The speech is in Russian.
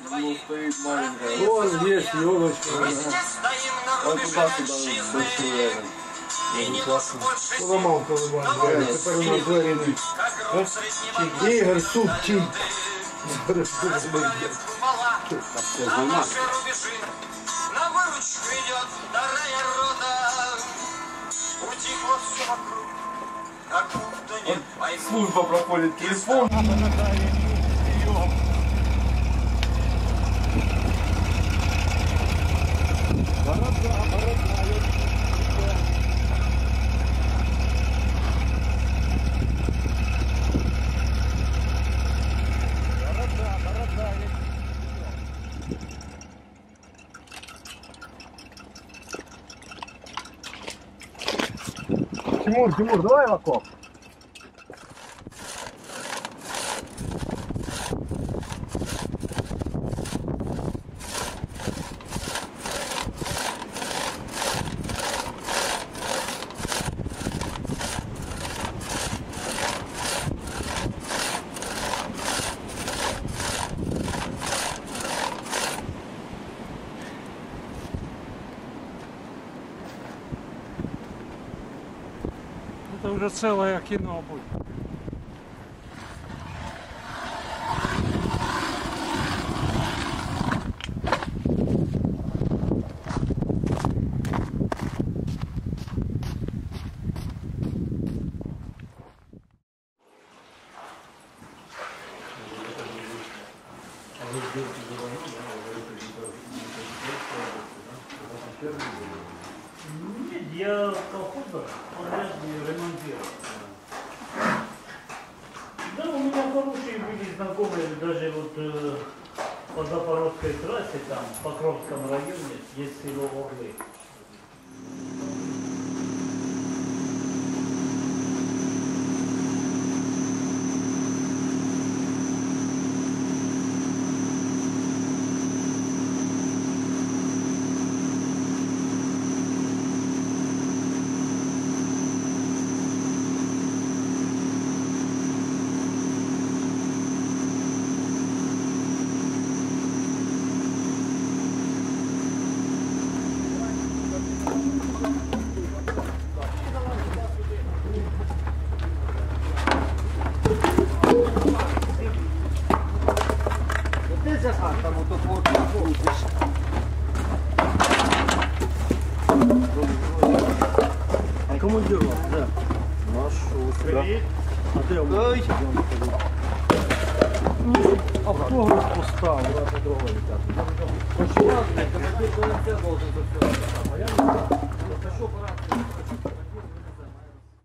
Ну, стоит маленькая. Вон есть елочка. Вот туда сюда большую это. Ламав коли тепер у нас. Зараз буде смерть. На выручку идет вторая рота. Утихло все вокруг, как будто не пойму. Служба проходит, телефон. se mordeu, mordou ela, Copa? Это уже целое кино будет. Нет, я колхоза подрядный ремонтировал. Да, у меня хорошие были знакомые, даже вот э, по Запорожской трассе, там, в Покровском районе, есть село Орлы. Дивіться, а там ото порта крутиш. Командиром, да. Наш ось. Да. А де він? Ой. Автограф поставив. Хоч ладно, командир ВНЦ должен за все. А я не знаю. Та що порадити?